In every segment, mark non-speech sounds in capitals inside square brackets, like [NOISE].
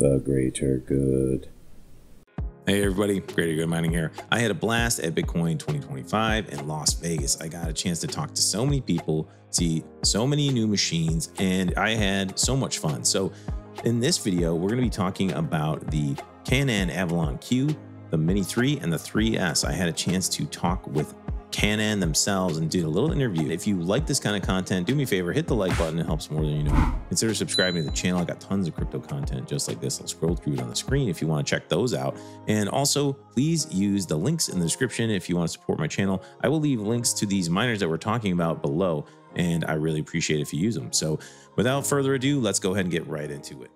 the greater good. Hey everybody, Greater Good Mining here. I had a blast at Bitcoin 2025 in Las Vegas. I got a chance to talk to so many people, see so many new machines, and I had so much fun. So in this video, we're going to be talking about the Canaan Avalon Q, the Mini 3, and the 3S. I had a chance to talk with Canaan themselves and did a little interview. If you like this kind of content, do me a favor, hit the like button. It helps more than you know. Consider subscribing to the channel. I got tons of crypto content just like this. I'll scroll through it on the screen if you want to check those out. And also, please use the links in the description if you want to support my channel. I will leave links to these miners that we're talking about below, and I really appreciate if you use them. So without further ado, let's go ahead and get right into it.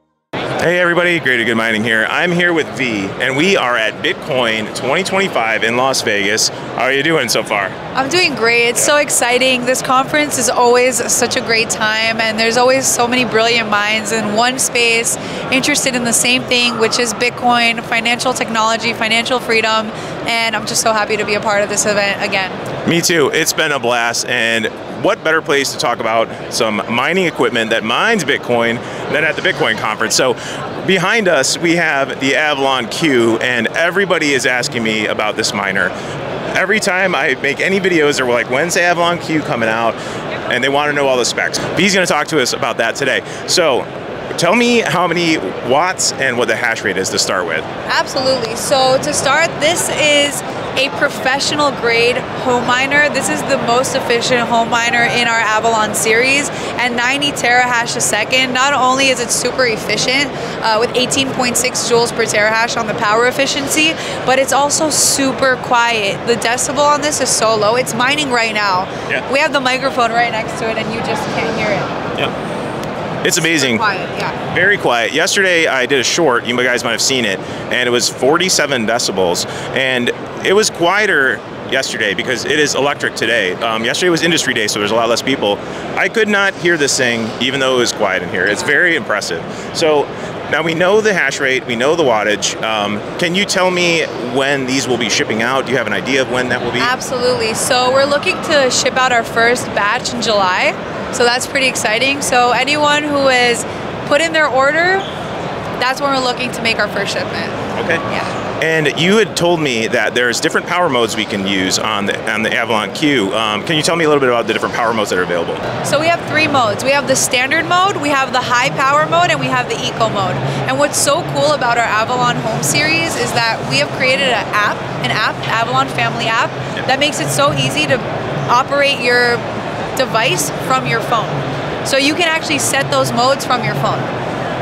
Hey everybody, Greater Good Mining here. I'm here with V, and we are at Bitcoin 2025 in Las Vegas. How are you doing so far? I'm doing great. It's so exciting. This conference is always such a great time, and there's always so many brilliant minds in one space interested in the same thing, which is Bitcoin, financial technology, financial freedom, and I'm just so happy to be a part of this event again. Me too. It's been a blast, and what better place to talk about some mining equipment that mines Bitcoin than at the Bitcoin conference? So behind us, we have the Avalon Q, and everybody is asking me about this miner. Every time I make any videos, they're like, when's the Avalon Q coming out? And they want to know all the specs. He's going to talk to us about that today. So tell me how many watts and what the hash rate is to start with. Absolutely. So to start, this is a professional grade home miner. This is the most efficient home miner in our Avalon series and 90 terahash a second. Not only is it super efficient uh, with 18.6 joules per terahash on the power efficiency, but it's also super quiet. The decibel on this is so low. It's mining right now. Yeah. We have the microphone right next to it and you just can't hear it. Yeah. It's amazing. Quiet, yeah. Very quiet. Yesterday I did a short, you guys might have seen it, and it was 47 decibels. And it was quieter yesterday because it is electric today. Um, yesterday was industry day, so there's a lot less people. I could not hear this thing even though it was quiet in here. It's very impressive. So now we know the hash rate, we know the wattage. Um, can you tell me when these will be shipping out? Do you have an idea of when that will be? Absolutely. So we're looking to ship out our first batch in July. So that's pretty exciting. So anyone who has put in their order, that's when we're looking to make our first shipment. Okay. Yeah. And you had told me that there's different power modes we can use on the on the Avalon Q. Um, can you tell me a little bit about the different power modes that are available? So we have three modes. We have the standard mode, we have the high power mode, and we have the eco mode. And what's so cool about our Avalon Home series is that we have created an app, an app, Avalon Family app, Yeah. that makes it so easy to operate your device from your phone. So you can actually set those modes from your phone.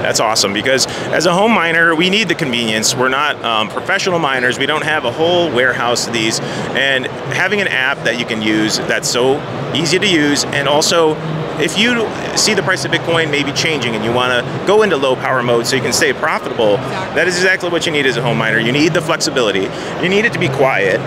That's awesome because as a home miner, we need the convenience. We're not um, professional miners. We don't have a whole warehouse of these. And having an app that you can use that's so easy to use and also if you see the price of Bitcoin maybe changing and you want to go into low power mode so you can stay profitable, that is exactly what you need as a home miner. You need the flexibility. You need it to be quiet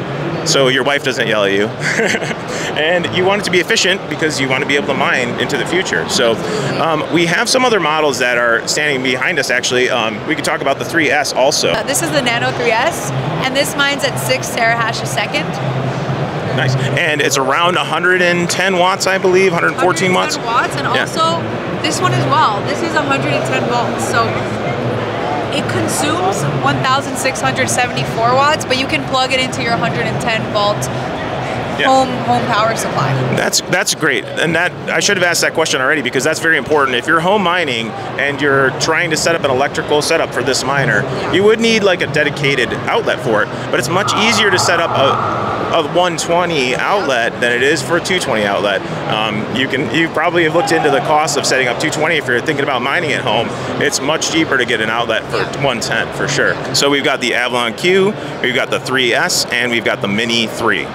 so your wife doesn't yell at you. [LAUGHS] and you want it to be efficient because you want to be able to mine into the future. So um, we have some other models that are standing behind us actually. Um, we could talk about the 3S also. Uh, this is the Nano 3S, and this mines at six terahash a second. Nice. And it's around 110 watts, I believe, 114 watts. 110 watts, and Yeah. also this one as well. This is 110 volts, so it consumes 1,674 watts, but you can plug it into your 110 volt Yeah. home home power supply. That's that's great, and that I should have asked that question already because that's very important. If you're home mining and you're trying to set up an electrical setup for this miner, you would need like a dedicated outlet for it. But it's much easier to set up a, a 120 outlet than it is for a 220 outlet. Um, you can you probably have looked into the cost of setting up 220 if you're thinking about mining at home. It's much cheaper to get an outlet for 110 for sure. So we've got the Avalon Q, we've got the 3S, and we've got the Mini 3.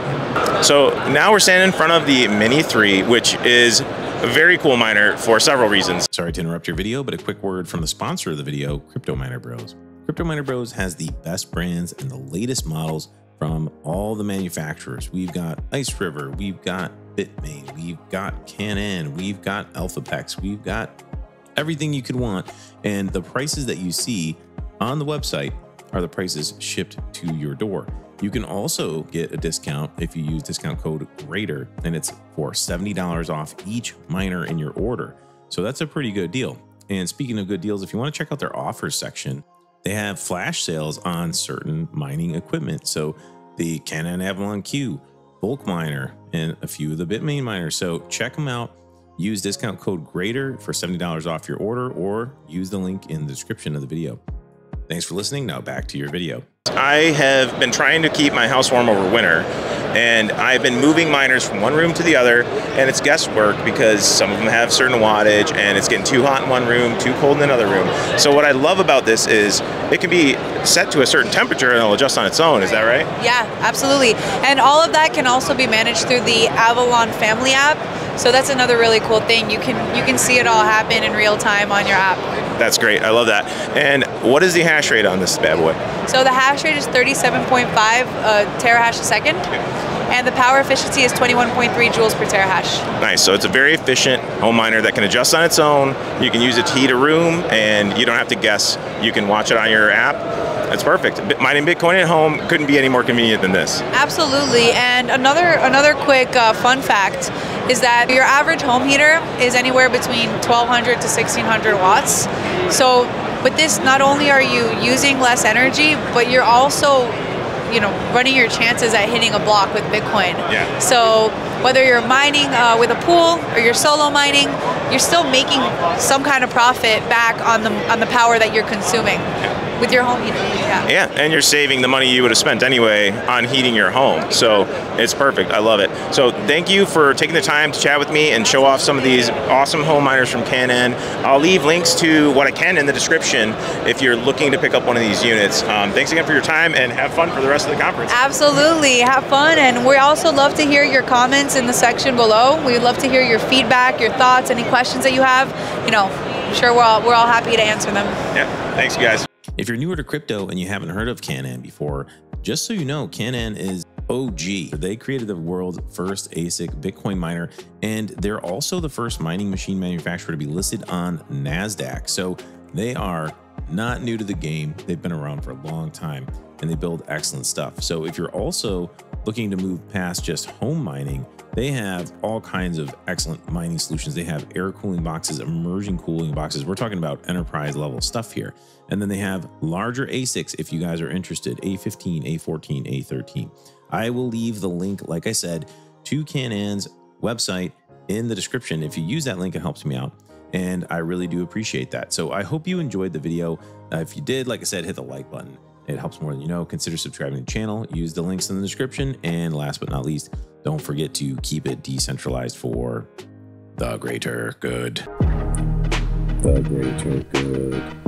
So now we're standing in front of the Mini 3, which is a very cool miner for several reasons. Sorry to interrupt your video, but a quick word from the sponsor of the video, Crypto Miner Bros. Crypto Miner Bros has the best brands and the latest models from all the manufacturers. We've got Iceriver, we've got Bitmain, we've got Canaan, we've got ElphaPex, we've got everything you could want. And the prices that you see on the website are the prices shipped to your door. You can also get a discount if you use discount code GREATER, and it's for $70 off each miner in your order. So that's a pretty good deal. And speaking of good deals, if you want to check out their offers section, they have flash sales on certain mining equipment. So the Canaan Avalon Q, VolcMiner, and a few of the Bitmain miners. So check them out. Use discount code GREATER for $70 off your order or use the link in the description of the video. Thanks for listening. Now back to your video. I have been trying to keep my house warm over winter, and I've been moving miners from one room to the other, and it's guesswork because some of them have certain wattage, and it's getting too hot in one room, too cold in another room. So what I love about this is it can be set to a certain temperature and it'll adjust on its own. Is that right? Yeah, absolutely. And all of that can also be managed through the Avalon Family app. So that's another really cool thing. You can you can see it all happen in real time on your app. That's great. I love that. And what is the hash rate on this bad boy? So the hash rate is 37.5 uh, terahash a second. And the power efficiency is 21.3 joules per terahash. Nice. So it's a very efficient home miner that can adjust on its own. You can use it to heat a room, and you don't have to guess. You can watch it on your app. That's perfect. Mining Bitcoin at home couldn't be any more convenient than this. Absolutely. And another another quick uh, fun fact is that your average home heater is anywhere between 1200 to 1600 watts. So with this, not only are you using less energy, but you're also you know running your chances at hitting a block with Bitcoin. Yeah. So whether you're mining uh, with a pool or you're solo mining, you're still making some kind of profit back on the on the power that you're consuming. Yeah with your home heater. Yeah. Yeah, and you're saving the money you would have spent anyway on heating your home. So it's perfect. I love it. So thank you for taking the time to chat with me and show off some of these awesome home miners from Canaan. I'll leave links to what I can in the description if you're looking to pick up one of these units. Um, thanks again for your time and have fun for the rest of the conference. Absolutely. Have fun. And we also love to hear your comments in the section below. We'd love to hear your feedback, your thoughts, any questions that you have. You know, I'm sure we're all, we're all happy to answer them. Yeah. Thanks, you guys. If you're newer to crypto and you haven't heard of Canaan before, just so you know, Canaan is OG. They created the world's first ASIC Bitcoin miner, and they're also the first mining machine manufacturer to be listed on NASDAQ. So they are not new to the game. They've been around for a long time and they build excellent stuff. So if you're also looking to move past just home mining, they have all kinds of excellent mining solutions. They have air cooling boxes, immersion cooling boxes. We're talking about enterprise level stuff here. And then they have larger ASICs if you guys are interested A15, A14, A13. I will leave the link, like I said, to Canaan's website in the description. If you use that link, it helps me out. And I really do appreciate that. So I hope you enjoyed the video. Uh, if you did, like I said, hit the like button. It helps more than you know. Consider subscribing to the channel. Use the links in the description. And last but not least, don't forget to keep it decentralized for the greater good. The greater good.